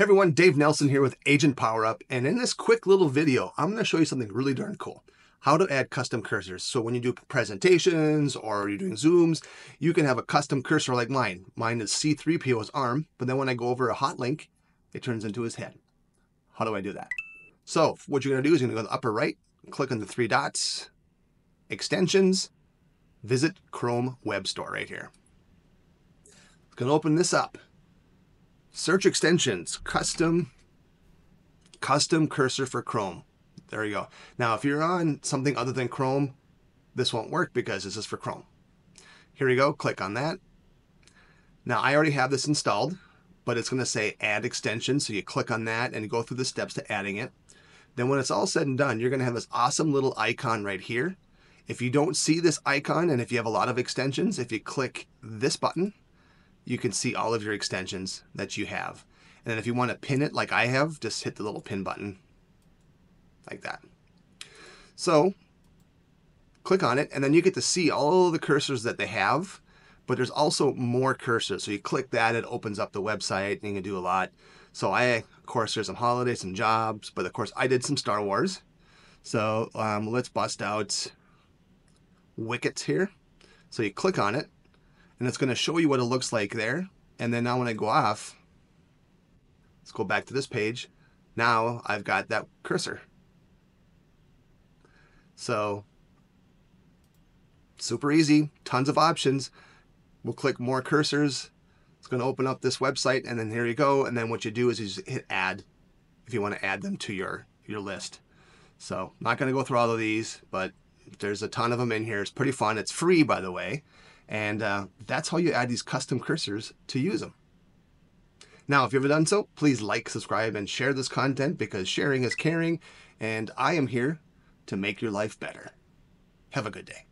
Hey everyone, Dave Nelson here with Agent Power Up, and in this quick little video, I'm going to show you something really darn cool. How to add custom cursors. So when you do presentations or you're doing Zooms, you can have a custom cursor like mine. Mine is C3PO's arm, but then when I go over a hot link, it turns into his head. How do I do that? So what you're going to do is you're going to go to the upper right, click on the three dots, extensions, visit Chrome Web Store right here. It's going to open this up. Search extensions, custom, custom cursor for Chrome. There you go. Now, if you're on something other than Chrome, this won't work because this is for Chrome. Here we go. Click on that. Now, I already have this installed, but it's going to say add extension. So you click on that and go through the steps to adding it. Then when it's all said and done, you're going to have this awesome little icon right here. If you don't see this icon and if you have a lot of extensions, if you click this button, you can see all of your extensions that you have. And then if you want to pin it like I have, just hit the little pin button like that. So click on it and then you get to see all the cursors that they have, but there's also more cursors. So you click that, it opens up the website and you can do a lot. So I, of course, there's some holidays, some jobs, but of course I did some Star Wars. So um, let's bust out wickets here. So you click on it and it's going to show you what it looks like there. And then now when I go off, let's go back to this page. Now I've got that cursor. So super easy, tons of options. We'll click more cursors. It's going to open up this website and then here you go. And then what you do is you just hit add if you want to add them to your, your list. So not going to go through all of these, but there's a ton of them in here. It's pretty fun. It's free, by the way. And uh, that's how you add these custom cursors to use them. Now, if you haven't done so, please like, subscribe, and share this content because sharing is caring, and I am here to make your life better. Have a good day.